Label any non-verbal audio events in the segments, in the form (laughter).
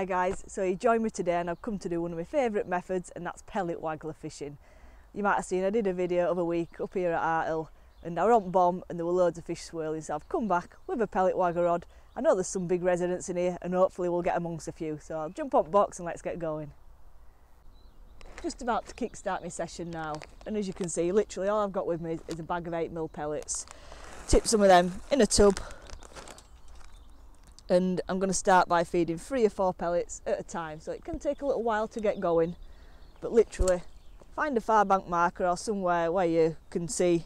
Hi guys, so you joined me today and I've come to do one of my favourite methods and that's pellet waggler fishing. You might have seen I did a video of a week up here at Harthill and I on bomb and there were loads of fish swirling so I've come back with a pellet waggler rod. I know there's some big residents in here and hopefully we'll get amongst a few so I'll jump on box and let's get going. Just about to kickstart my session now and as you can see literally all I've got with me is a bag of 8mm pellets. Tip some of them in a tub and I'm going to start by feeding three or four pellets at a time so it can take a little while to get going. But literally find a far bank marker or somewhere where you can see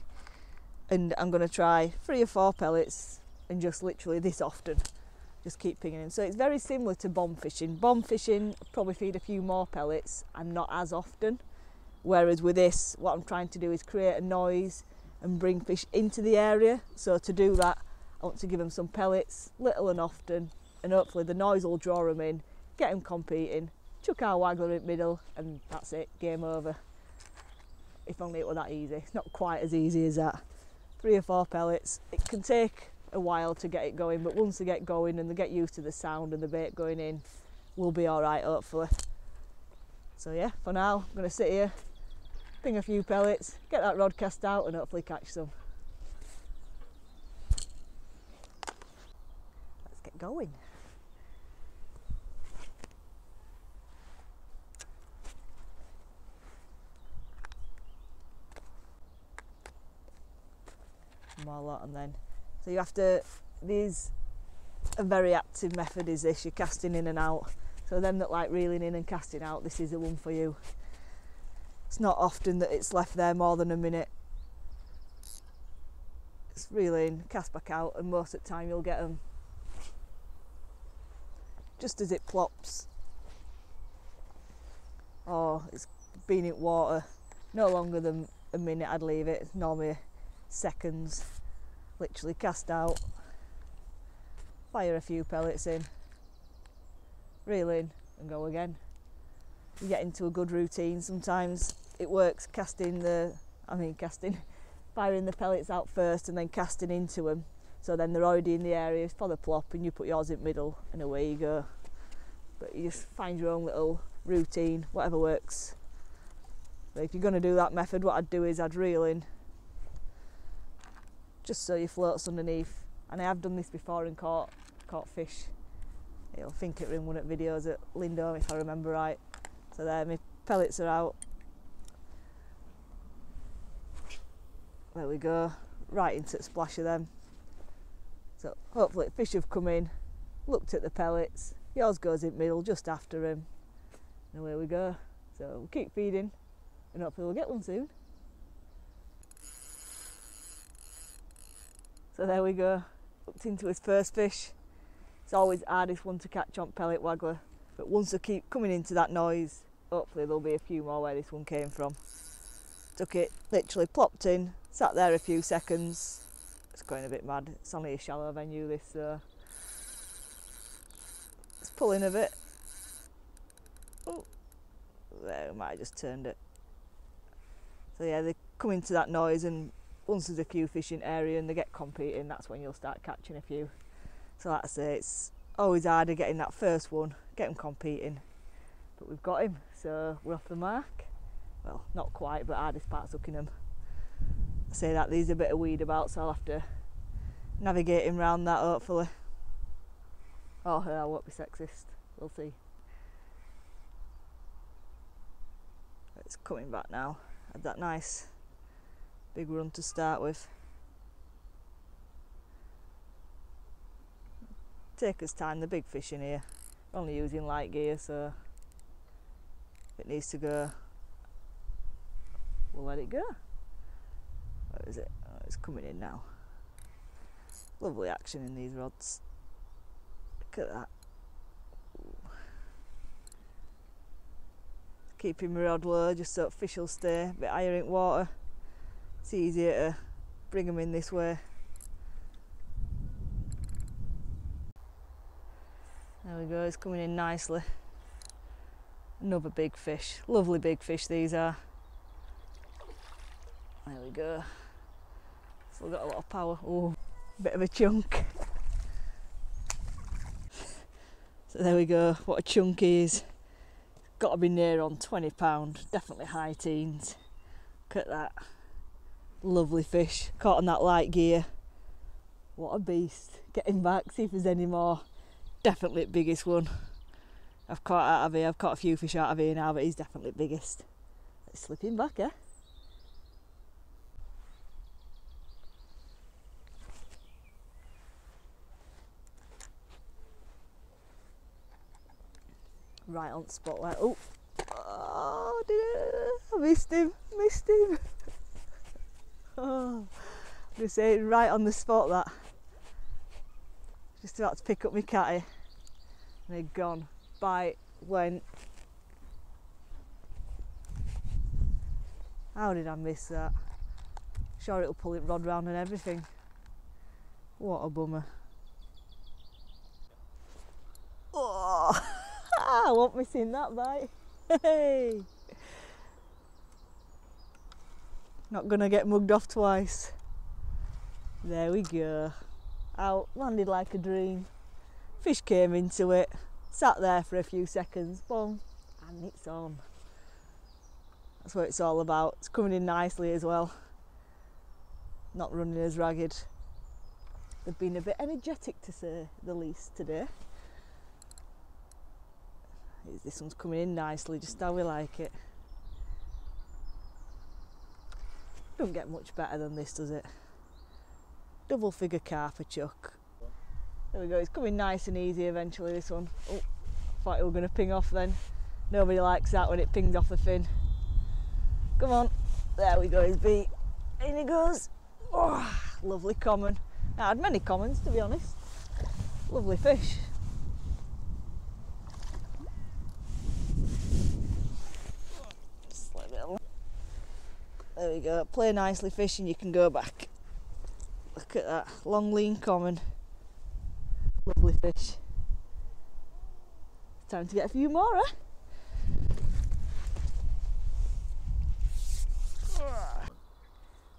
and I'm going to try three or four pellets and just literally this often. Just keep pinging in. So it's very similar to bomb fishing. Bomb fishing probably feed a few more pellets and not as often. Whereas with this what I'm trying to do is create a noise and bring fish into the area. So to do that I want to give them some pellets, little and often, and hopefully the noise will draw them in, get them competing, chuck our waggler in the middle, and that's it, game over. If only it were that easy. It's not quite as easy as that. Three or four pellets. It can take a while to get it going, but once they get going and they get used to the sound and the bait going in, we'll be alright hopefully. So yeah, for now, I'm going to sit here, ping a few pellets, get that rod cast out and hopefully catch some. Going. More lot and then? So you have to these a very active method is this you're casting in and out. So them that like reeling in and casting out this is the one for you. It's not often that it's left there more than a minute. It's reeling cast back out and most of the time you'll get them just as it plops. Oh, it's been in water no longer than a minute I'd leave it, normally seconds. Literally cast out, fire a few pellets in, reel in and go again. You get into a good routine sometimes. It works casting the, I mean casting, (laughs) firing the pellets out first and then casting into them so then they're already in the area for the plop and you put yours in middle and away you go. But you just find your own little routine, whatever works. But if you're going to do that method, what I'd do is I'd reel in just so your floats underneath. And I have done this before and caught caught fish. You'll think it in one of the videos at Lindholme if I remember right. So there, my pellets are out. There we go, right into the splash of them. So hopefully fish have come in, looked at the pellets, yours goes in middle just after him, and away we go. So we'll keep feeding and hopefully we'll get one soon. So there we go, looked into his first fish. It's always hardest one to catch on pellet waggler, but once I keep coming into that noise, hopefully there'll be a few more where this one came from. Took it, literally plopped in, sat there a few seconds, it's going a bit mad. It's only a shallow venue this it's pulling a bit. Oh, there, I might have just turned it. So yeah, they come into that noise and once there's a few fish in area and they get competing, that's when you'll start catching a few. So like I say, it's always harder getting that first one, get them competing. But we've got him, so we're off the mark. Well, not quite, but hardest part's hooking him I say that there's a bit of weed about so I'll have to navigate him round that hopefully oh her I won't be sexist. We'll see. It's coming back now. Had that nice big run to start with. Take us time. The big fish in here. Only using light gear so if it needs to go. We'll let it go. Where is it? Oh, it's coming in now. Lovely action in these rods. At that. Ooh. Keeping my rod low just so fish will stay a bit higher in water. It's easier to bring them in this way. There we go, it's coming in nicely. Another big fish. Lovely big fish these are. There we go. Still got a lot of power. Oh, bit of a chunk. So there we go, what a chunk is. Got to be near on £20, definitely high teens. Look at that. Lovely fish, caught on that light gear. What a beast. Getting back, see if there's any more. Definitely the biggest one. I've caught out of here, I've caught a few fish out of here now, but he's definitely biggest. Let's slip him back, eh? Right on spotlight. Oh, oh I missed him, missed him. (laughs) oh, I'm right on the spot that. Just about to pick up my catty. And they're gone. Bite went. How did I miss that? Sure it'll pull it rod round and everything. What a bummer. Oh, I won't miss in that bite. Hey! Not gonna get mugged off twice. There we go. Out, landed like a dream. Fish came into it, sat there for a few seconds, boom, and it's on. That's what it's all about. It's coming in nicely as well. Not running as ragged. They've been a bit energetic to say the least today. This one's coming in nicely, just how we like it. Don't get much better than this, does it? Double figure carp a chuck. There we go, it's coming nice and easy eventually this one. Oh, thought it were going to ping off then. Nobody likes that when it pings off the fin. Come on, there we go, his beat. In he goes. Oh, lovely common. I had many commons to be honest. Lovely fish. There we go, play nicely fish and you can go back. Look at that, long lean common. Lovely fish. Time to get a few more, eh?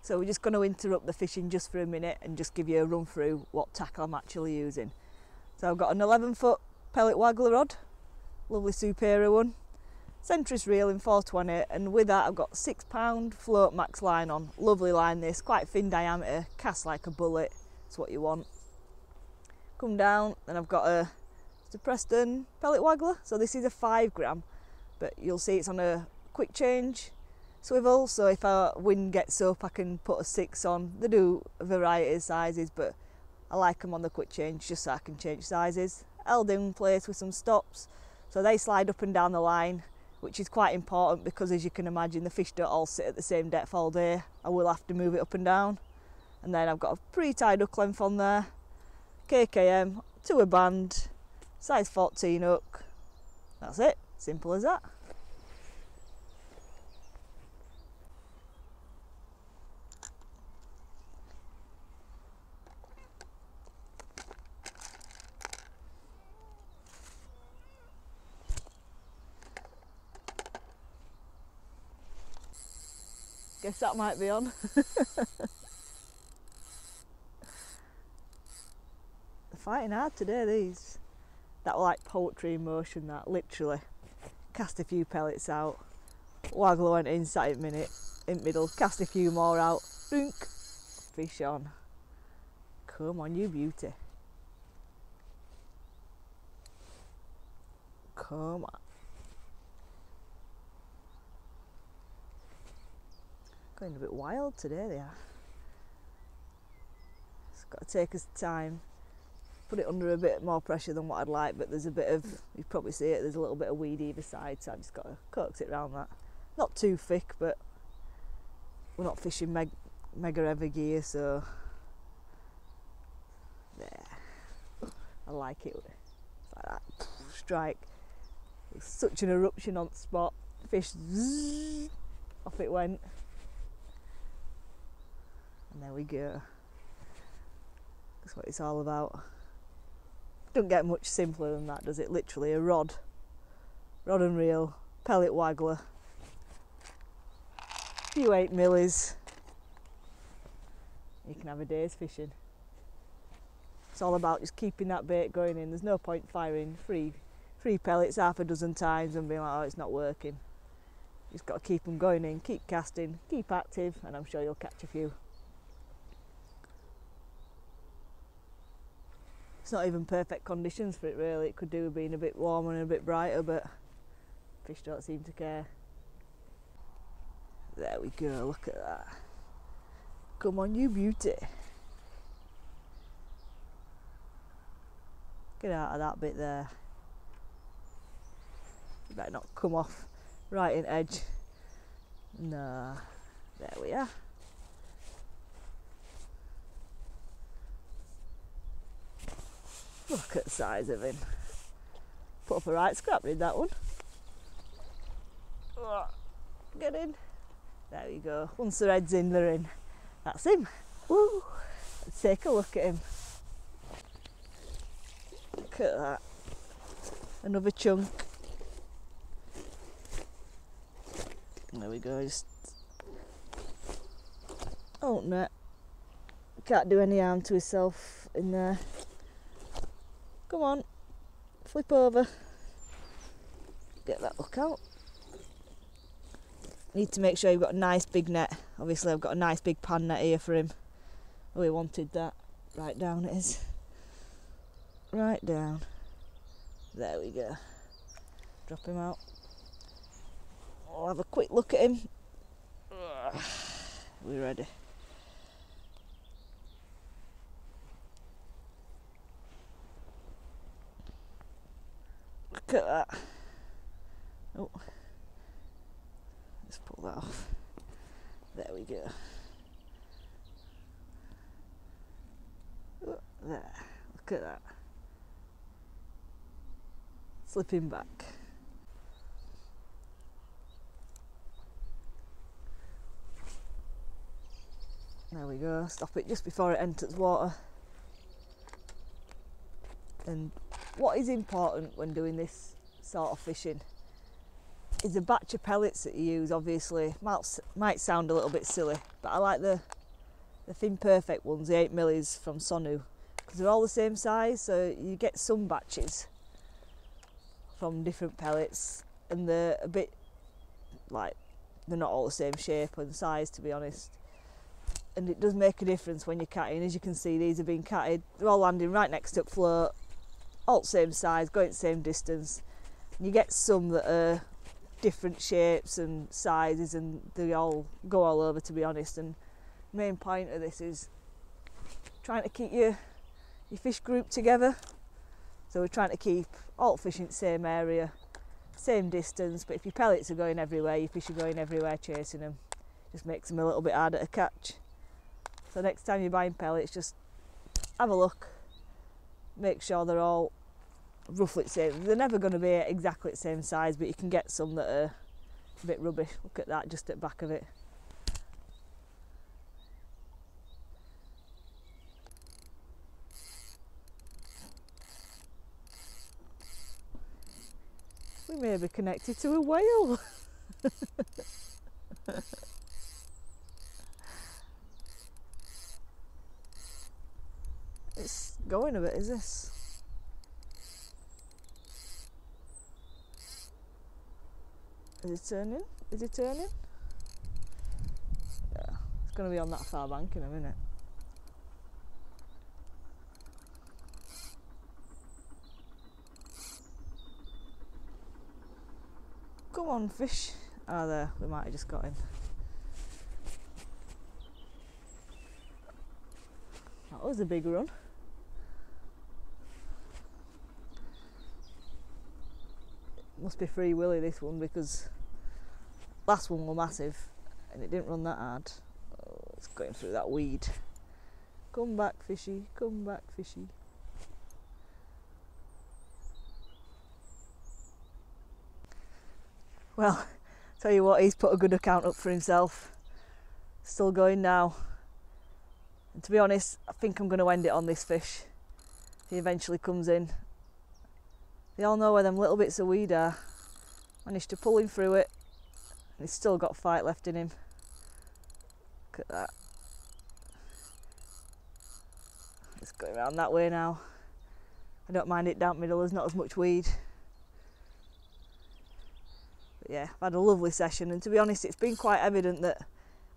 So we're just going to interrupt the fishing just for a minute and just give you a run through what tackle I'm actually using. So I've got an 11 foot pellet waggler rod, lovely Superior one, Centris reel in 420 and with that I've got six pound float max line on, lovely line this, quite thin diameter, cast like a bullet, that's what you want. Come down, then I've got a, a Preston pellet waggler, so this is a five gram, but you'll see it's on a quick change swivel. So if our wind gets up I can put a six on. They do a variety of sizes but I like them on the quick change just so I can change sizes. Held in place with some stops. So they slide up and down the line which is quite important because as you can imagine the fish don't all sit at the same depth all day. I will have to move it up and down. And then I've got a pretty tight hook length on there. KKM to a band. Size 14 hook. That's it. Simple as that That might be on. (laughs) Fighting hard today, these. That like poetry in motion, that literally. Cast a few pellets out. Waggle went inside a minute, in middle, cast a few more out. Dunk. Fish on. Come on, you beauty. Come on. Going a bit wild today, they are. It's got to take us time. Put it under a bit more pressure than what I'd like, but there's a bit of, you probably see it, there's a little bit of weed either side, so I've just got to coax it around that. Not too thick, but we're not fishing meg mega ever gear, so yeah, I like it. It's like that strike. It's such an eruption on the spot. Fish zzz, off it went. And there we go. That's what it's all about. Don't get much simpler than that, does it? Literally a rod, rod and reel, pellet waggler, A few eight millies. You can have a day's fishing. It's all about just keeping that bait going in. There's no point firing three, three pellets half a dozen times and being like, oh, it's not working. You've got to keep them going in, keep casting, keep active, and I'm sure you'll catch a few. It's not even perfect conditions for it really. It could do with being a bit warmer and a bit brighter, but fish don't seem to care. There we go, look at that. Come on, you beauty. Get out of that bit there. You better not come off right in edge. Nah, there we are. Look at the size of him. Put up a right scrap with that one. Oh, get in. There we go. Once the red's in, they're in. That's him. Woo! Let's take a look at him. Look at that. Another chunk. There we go. Just open it. Can't do any harm to himself in there. Come on, flip over. Get that look out. Need to make sure you've got a nice big net. Obviously, I've got a nice big pan net here for him. Oh, he wanted that. Right down it is. Right down. There we go. Drop him out. I'll have a quick look at him. (sighs) We're ready. Look at that. Oh, let's pull that off. There we go. Oh, there, look at that. Slipping back. There we go, stop it just before it enters water. And what is important when doing this sort of fishing is the batch of pellets that you use obviously. Might, might sound a little bit silly but I like the the thin perfect ones the 8 millis from Sonu because they're all the same size so you get some batches from different pellets and they're a bit like they're not all the same shape and size to be honest. And it does make a difference when you're catting. As you can see these are being catted they're all landing right next to the float all the same size, going the same distance. And You get some that are different shapes and sizes and they all go all over to be honest. And main point of this is trying to keep your your fish group together. So we're trying to keep all fish in the same area same distance. But if your pellets are going everywhere your fish are going everywhere chasing them just makes them a little bit harder to catch. So next time you're buying pellets just have a look make sure they're all roughly the same. They're never going to be exactly the same size, but you can get some that are a bit rubbish. Look at that, just at the back of it. We may be connected to a whale. (laughs) it's going a bit, is this? Is it turning? Is it turning? Yeah, it's going to be on that far bank in a minute. Come on, fish. Ah, oh, there, we might have just got him. That was a big run. Must be free willy this one because last one was massive and it didn't run that hard. Oh, it's going through that weed. Come back, fishy. Come back, fishy. Well, (laughs) tell you what, he's put a good account up for himself. Still going now. And to be honest, I think I'm going to end it on this fish. He eventually comes in. They all know where them little bits of weed are. Managed to pull him through it and He's still got fight left in him. Look at that. It's going around that way now. I don't mind it damp middle, there's not as much weed. But yeah, I've had a lovely session, and to be honest, it's been quite evident that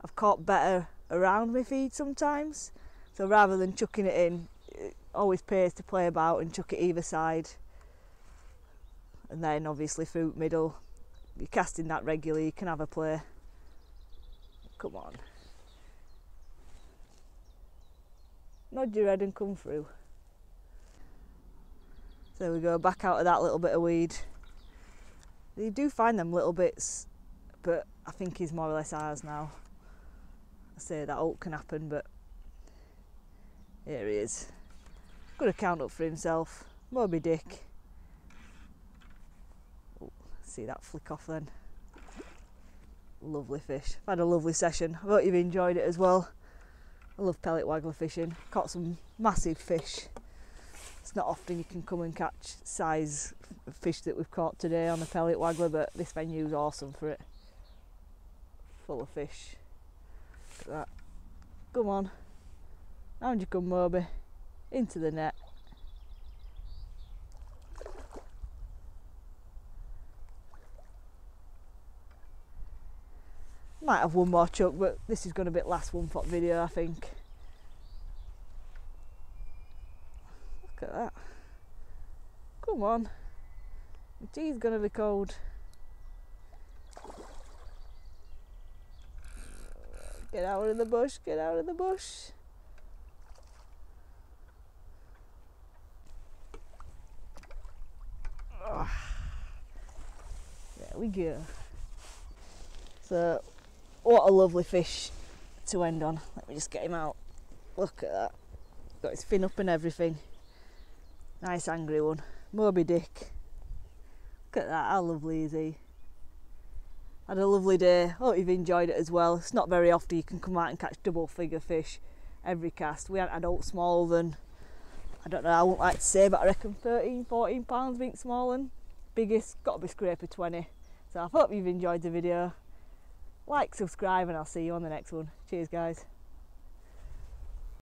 I've caught better around my feed sometimes. So rather than chucking it in, it always pays to play about and chuck it either side. And then obviously fruit middle. You're casting that regularly, you can have a play. Come on. Nod your head and come through. So there we go, back out of that little bit of weed. You do find them little bits, but I think he's more or less ours now. I say that all can happen, but here he is. Got a count up for himself. Moby Dick. See that flick off then. Lovely fish. I've had a lovely session. I hope you've enjoyed it as well. I love pellet waggler fishing. Caught some massive fish. It's not often you can come and catch size fish that we've caught today on the pellet waggler, but this venue's awesome for it. Full of fish. Look at that. Come on. Round you come, Moby. Into the net. Might have one more chuck, but this is going to be the last one pot video, I think. Look at that. Come on. The tea's going to be cold. Get out of the bush, get out of the bush. There we go. So, what a lovely fish to end on. Let me just get him out. Look at that. Got his fin up and everything. Nice angry one. Moby Dick. Look at that, how lovely is he? Had a lovely day. Hope you've enjoyed it as well. It's not very often you can come out and catch double figure fish every cast. We had adult smaller than, I don't know, I wouldn't like to say, but I reckon 13, 14 pounds being small and biggest, got to be scraper 20. So I hope you've enjoyed the video. Like, subscribe and I'll see you on the next one. Cheers guys.